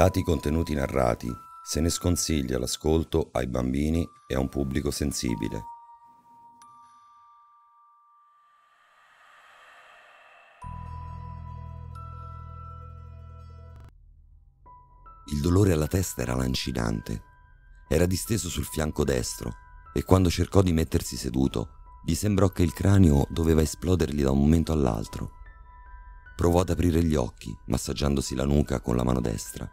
Dati i contenuti narrati, se ne sconsiglia l'ascolto ai bambini e a un pubblico sensibile. Il dolore alla testa era lancinante. Era disteso sul fianco destro e quando cercò di mettersi seduto, gli sembrò che il cranio doveva esplodergli da un momento all'altro. Provò ad aprire gli occhi, massaggiandosi la nuca con la mano destra.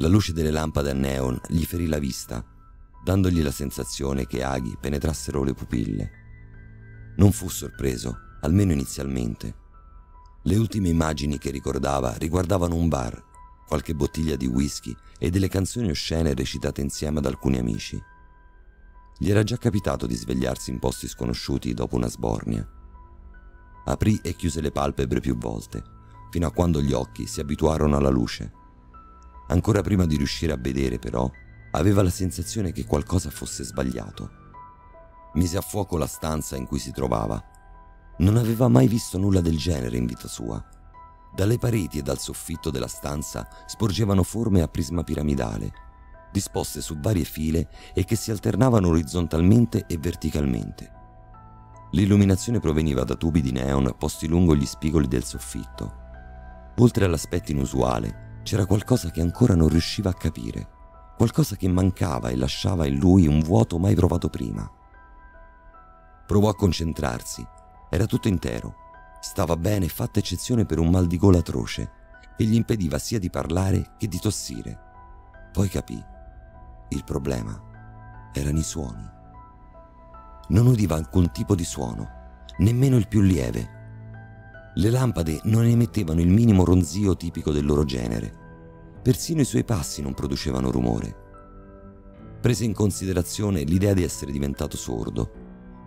La luce delle lampade a neon gli ferì la vista, dandogli la sensazione che aghi penetrassero le pupille. Non fu sorpreso, almeno inizialmente. Le ultime immagini che ricordava riguardavano un bar, qualche bottiglia di whisky e delle canzoni oscene recitate insieme ad alcuni amici. Gli era già capitato di svegliarsi in posti sconosciuti dopo una sbornia. Aprì e chiuse le palpebre più volte, fino a quando gli occhi si abituarono alla luce. Ancora prima di riuscire a vedere, però, aveva la sensazione che qualcosa fosse sbagliato. Mise a fuoco la stanza in cui si trovava. Non aveva mai visto nulla del genere in vita sua. Dalle pareti e dal soffitto della stanza sporgevano forme a prisma piramidale, disposte su varie file e che si alternavano orizzontalmente e verticalmente. L'illuminazione proveniva da tubi di neon posti lungo gli spigoli del soffitto. Oltre all'aspetto inusuale, c'era qualcosa che ancora non riusciva a capire, qualcosa che mancava e lasciava in lui un vuoto mai provato prima. Provò a concentrarsi, era tutto intero, stava bene fatta eccezione per un mal di gola atroce che gli impediva sia di parlare che di tossire. Poi capì, il problema erano i suoni non udiva alcun tipo di suono, nemmeno il più lieve. Le lampade non emettevano il minimo ronzio tipico del loro genere. Persino i suoi passi non producevano rumore. Prese in considerazione l'idea di essere diventato sordo,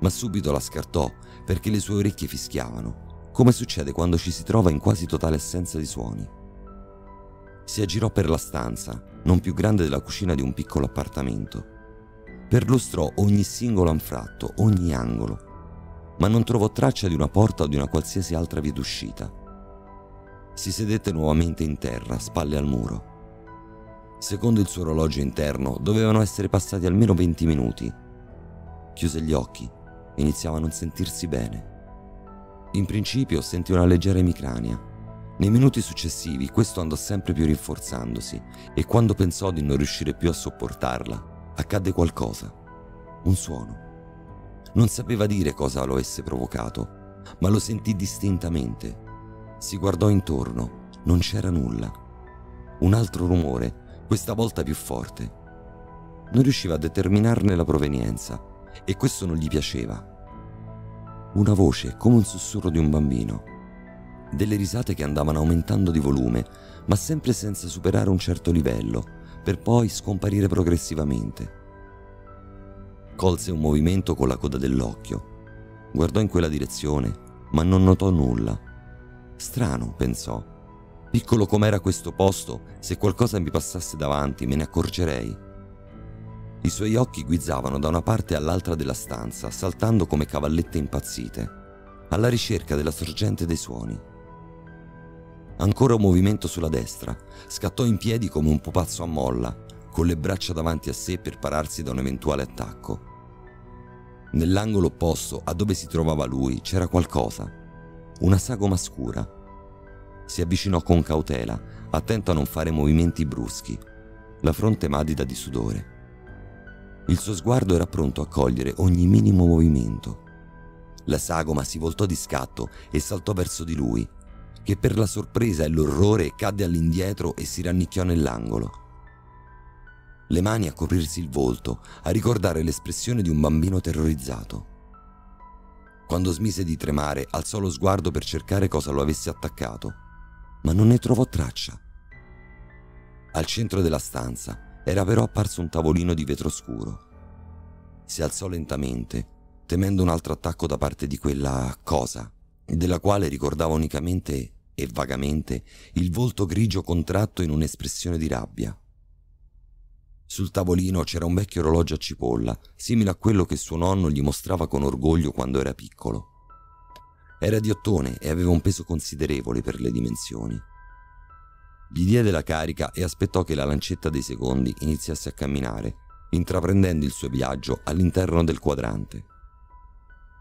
ma subito la scartò perché le sue orecchie fischiavano, come succede quando ci si trova in quasi totale assenza di suoni. Si aggirò per la stanza, non più grande della cucina di un piccolo appartamento Perlustrò ogni singolo anfratto, ogni angolo, ma non trovò traccia di una porta o di una qualsiasi altra via d'uscita. Si sedette nuovamente in terra, spalle al muro. Secondo il suo orologio interno dovevano essere passati almeno 20 minuti. Chiuse gli occhi iniziava a non sentirsi bene. In principio sentì una leggera emicrania. Nei minuti successivi questo andò sempre più rinforzandosi e quando pensò di non riuscire più a sopportarla, accadde qualcosa, un suono. Non sapeva dire cosa lo avesse provocato, ma lo sentì distintamente. Si guardò intorno, non c'era nulla. Un altro rumore, questa volta più forte. Non riusciva a determinarne la provenienza e questo non gli piaceva. Una voce, come un sussurro di un bambino. Delle risate che andavano aumentando di volume, ma sempre senza superare un certo livello per poi scomparire progressivamente. Colse un movimento con la coda dell'occhio. Guardò in quella direzione, ma non notò nulla. Strano, pensò. Piccolo com'era questo posto, se qualcosa mi passasse davanti me ne accorgerei. I suoi occhi guizzavano da una parte all'altra della stanza, saltando come cavallette impazzite, alla ricerca della sorgente dei suoni. Ancora un movimento sulla destra. Scattò in piedi come un pupazzo a molla, con le braccia davanti a sé per pararsi da un eventuale attacco. Nell'angolo opposto a dove si trovava lui c'era qualcosa, una sagoma scura. Si avvicinò con cautela, attento a non fare movimenti bruschi, la fronte madida di sudore. Il suo sguardo era pronto a cogliere ogni minimo movimento. La sagoma si voltò di scatto e saltò verso di lui, che per la sorpresa e l'orrore cadde all'indietro e si rannicchiò nell'angolo. Le mani a coprirsi il volto, a ricordare l'espressione di un bambino terrorizzato. Quando smise di tremare, alzò lo sguardo per cercare cosa lo avesse attaccato, ma non ne trovò traccia. Al centro della stanza era però apparso un tavolino di vetro scuro. Si alzò lentamente, temendo un altro attacco da parte di quella cosa della quale ricordava unicamente e vagamente il volto grigio contratto in un'espressione di rabbia. Sul tavolino c'era un vecchio orologio a cipolla, simile a quello che suo nonno gli mostrava con orgoglio quando era piccolo. Era di ottone e aveva un peso considerevole per le dimensioni. Gli diede la carica e aspettò che la lancetta dei secondi iniziasse a camminare, intraprendendo il suo viaggio all'interno del quadrante.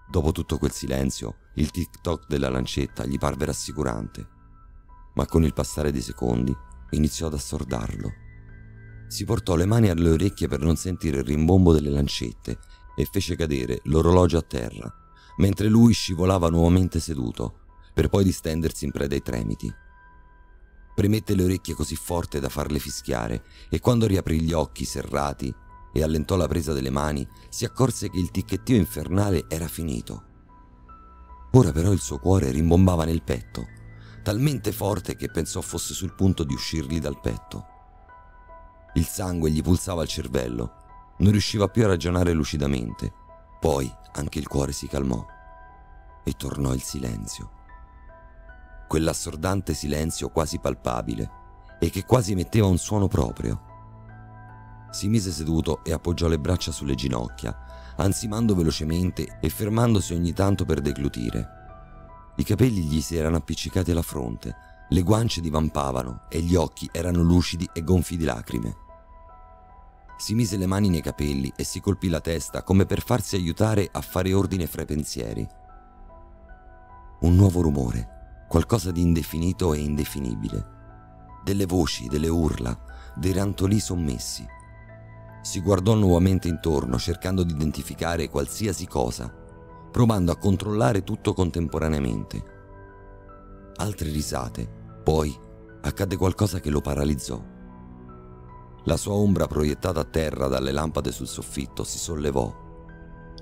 Dopo tutto quel silenzio, il tic-toc della lancetta gli parve rassicurante, ma con il passare dei secondi iniziò ad assordarlo. Si portò le mani alle orecchie per non sentire il rimbombo delle lancette e fece cadere l'orologio a terra, mentre lui scivolava nuovamente seduto, per poi distendersi in preda ai tremiti. Premette le orecchie così forte da farle fischiare e quando riaprì gli occhi serrati e allentò la presa delle mani, si accorse che il ticchettio infernale era finito. Ora però il suo cuore rimbombava nel petto, talmente forte che pensò fosse sul punto di uscirgli dal petto. Il sangue gli pulsava al cervello, non riusciva più a ragionare lucidamente. Poi anche il cuore si calmò e tornò il silenzio. Quell'assordante silenzio quasi palpabile e che quasi metteva un suono proprio. Si mise seduto e appoggiò le braccia sulle ginocchia, ansimando velocemente e fermandosi ogni tanto per deglutire. I capelli gli si erano appiccicati alla fronte, le guance divampavano e gli occhi erano lucidi e gonfi di lacrime. Si mise le mani nei capelli e si colpì la testa come per farsi aiutare a fare ordine fra i pensieri. Un nuovo rumore, qualcosa di indefinito e indefinibile. Delle voci, delle urla, dei rantolì sommessi. Si guardò nuovamente intorno cercando di identificare qualsiasi cosa, provando a controllare tutto contemporaneamente. Altre risate, poi accadde qualcosa che lo paralizzò. La sua ombra proiettata a terra dalle lampade sul soffitto si sollevò.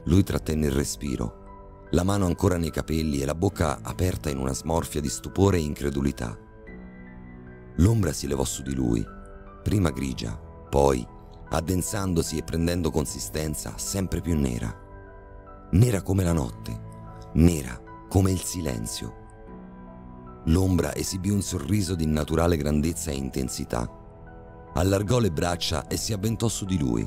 Lui trattenne il respiro, la mano ancora nei capelli e la bocca aperta in una smorfia di stupore e incredulità. L'ombra si levò su di lui, prima grigia, poi addensandosi e prendendo consistenza sempre più nera. Nera come la notte, nera come il silenzio. L'ombra esibì un sorriso di innaturale grandezza e intensità. Allargò le braccia e si avventò su di lui.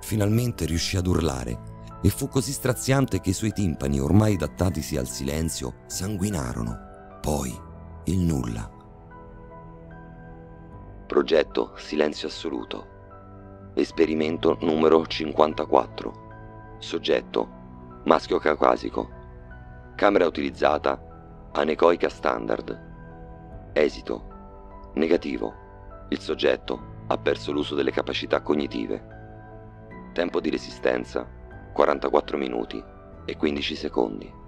Finalmente riuscì ad urlare e fu così straziante che i suoi timpani, ormai adattatisi al silenzio, sanguinarono. Poi il nulla. Progetto Silenzio Assoluto. Esperimento numero 54. Soggetto: maschio caucasico. Camera utilizzata: anecoica standard. Esito: negativo. Il soggetto ha perso l'uso delle capacità cognitive. Tempo di resistenza: 44 minuti e 15 secondi.